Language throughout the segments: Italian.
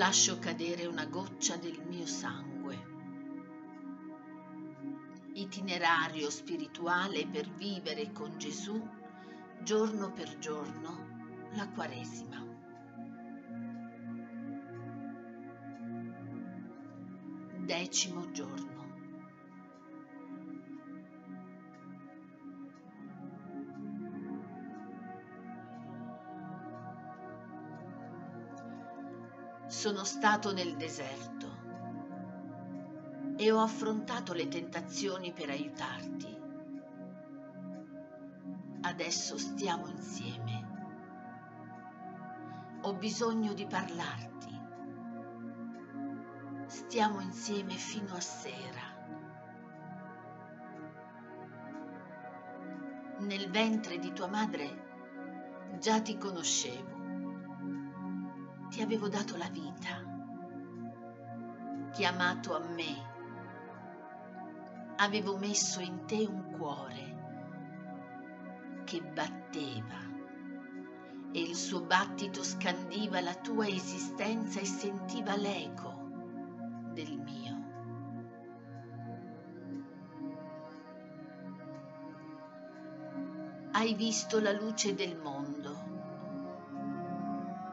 lascio cadere una goccia del mio sangue. Itinerario spirituale per vivere con Gesù giorno per giorno la Quaresima. Decimo giorno. Sono stato nel deserto e ho affrontato le tentazioni per aiutarti. Adesso stiamo insieme. Ho bisogno di parlarti. Stiamo insieme fino a sera. Nel ventre di tua madre già ti conoscevo ti avevo dato la vita, chiamato a me, avevo messo in te un cuore che batteva. E il suo battito scandiva la tua esistenza e sentiva l'eco del mio. Hai visto la luce del mondo,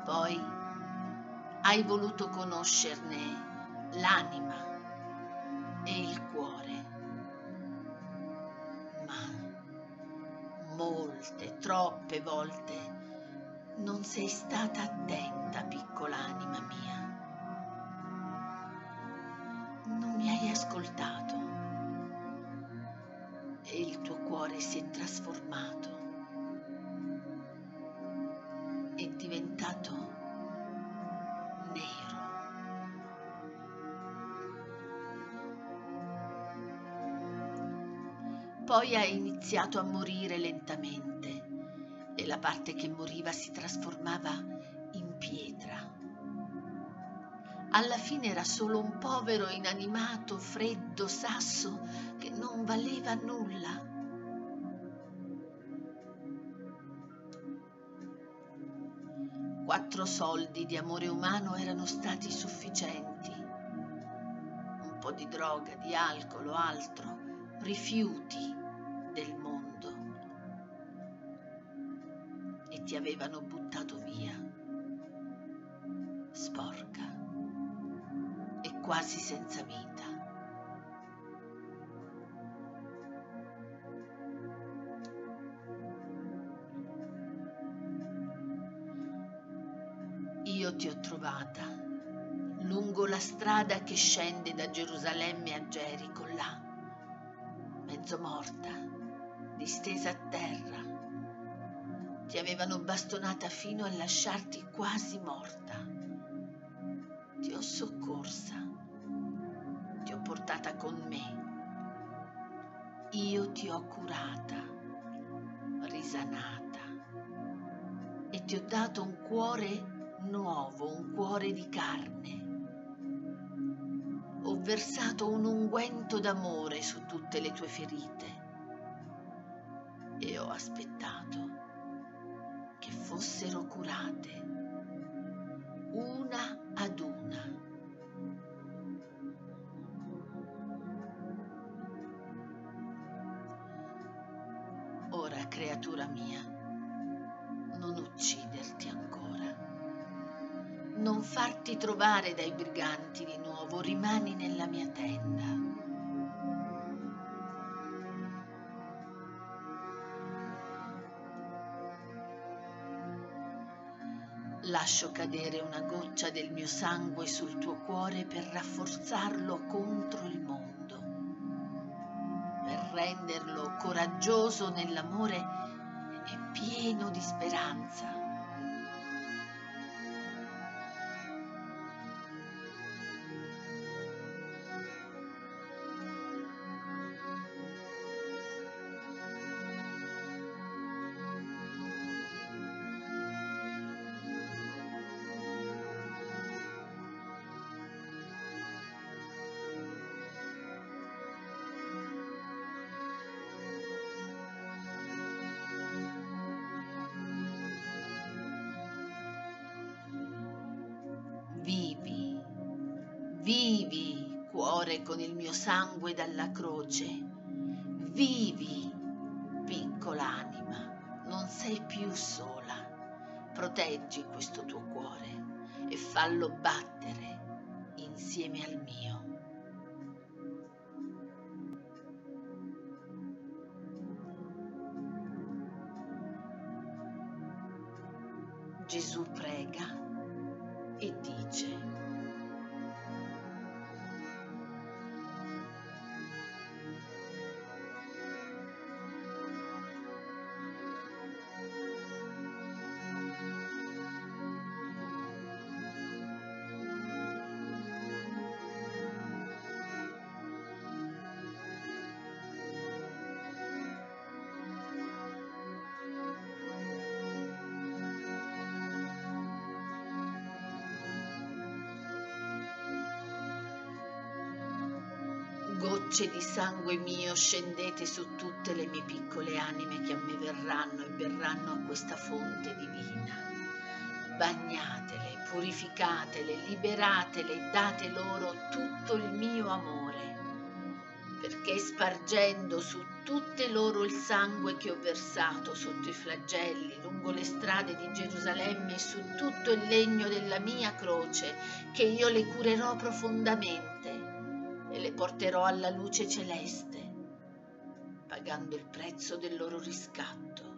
poi hai voluto conoscerne l'anima e il cuore. Ma molte, troppe volte non sei stata attenta, piccola anima mia. Non mi hai ascoltato e il tuo cuore si è trasformato. È diventato Poi ha iniziato a morire lentamente e la parte che moriva si trasformava in pietra. Alla fine era solo un povero inanimato, freddo sasso che non valeva nulla. Quattro soldi di amore umano erano stati sufficienti. Un po' di droga, di alcol altro, rifiuti ti avevano buttato via, sporca e quasi senza vita. Io ti ho trovata lungo la strada che scende da Gerusalemme a Gerico là, mezzo morta distesa a terra. Ti avevano bastonata fino a lasciarti quasi morta. Ti ho soccorsa. Ti ho portata con me. Io ti ho curata, risanata e ti ho dato un cuore nuovo, un cuore di carne. Ho versato un unguento d'amore su tutte le tue ferite e ho aspettato che fossero curate una ad una. Ora, creatura mia, non ucciderti ancora, non farti trovare dai briganti di nuovo, rimani nella mia tenda. Lascio cadere una goccia del mio sangue sul tuo cuore per rafforzarlo contro il mondo, per renderlo coraggioso nell'amore e pieno di speranza. Vivi, cuore con il mio sangue dalla croce. Vivi, piccola anima, non sei più sola. Proteggi questo tuo cuore e fallo battere insieme al mio. Gesù prega e dice Gocce di sangue mio scendete su tutte le mie piccole anime che a me verranno e verranno a questa fonte divina. Bagnatele, purificatele, liberatele, date loro tutto il mio amore, perché spargendo su tutte loro il sangue che ho versato sotto i flagelli, lungo le strade di Gerusalemme e su tutto il legno della mia croce, che io le curerò profondamente le porterò alla luce celeste, pagando il prezzo del loro riscatto.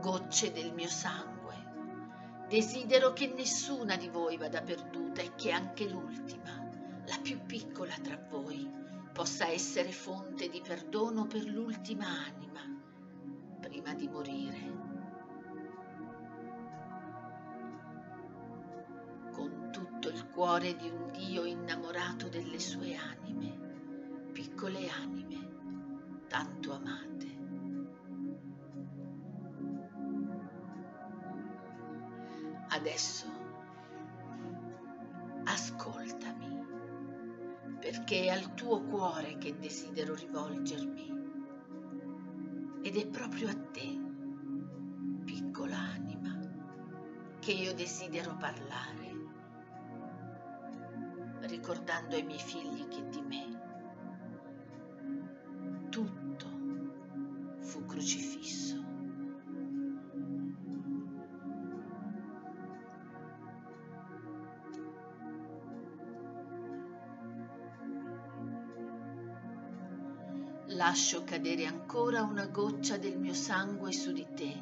Gocce del mio sangue, desidero che nessuna di voi vada perduta e che anche l'ultima, la più piccola tra voi, possa essere fonte di perdono per l'ultima anima prima di morire. Cuore di un Dio innamorato delle sue anime, piccole anime tanto amate. Adesso ascoltami, perché è al tuo cuore che desidero rivolgermi ed è proprio a te, piccola anima, che io desidero parlare ricordando ai miei figli che di me tutto fu crocifisso. Lascio cadere ancora una goccia del mio sangue su di te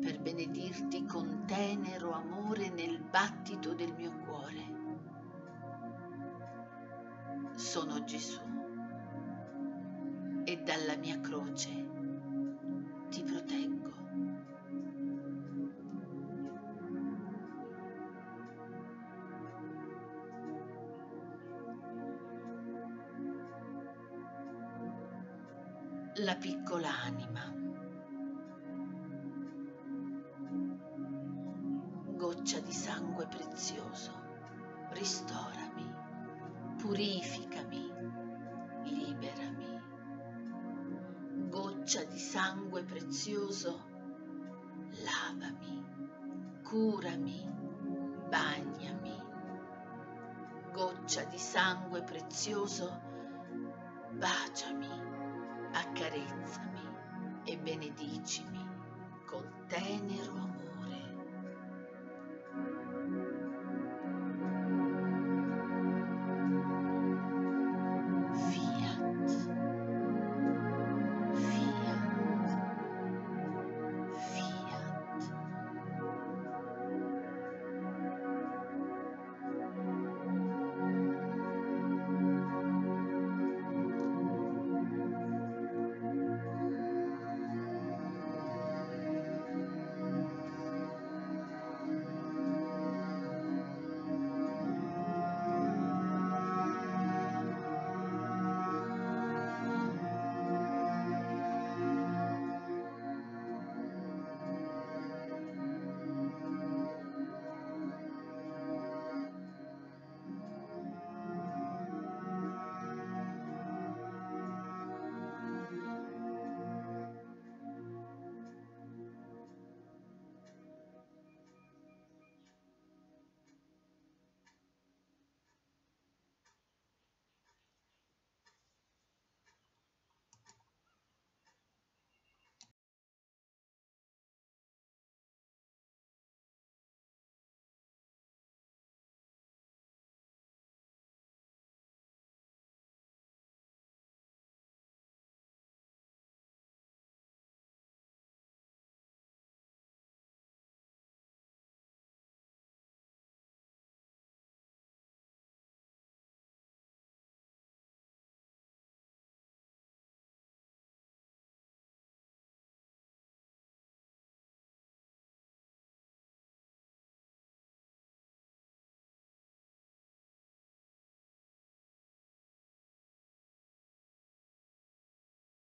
per benedirti con tenero amore nel battito del mio cuore sono Gesù e dalla mia croce ti proteggo. La piccola anima. Goccia di sangue prezioso, ristorami purificami, liberami. Goccia di sangue prezioso, lavami, curami, bagnami. Goccia di sangue prezioso, baciami, accarezzami e benedicimi con tenero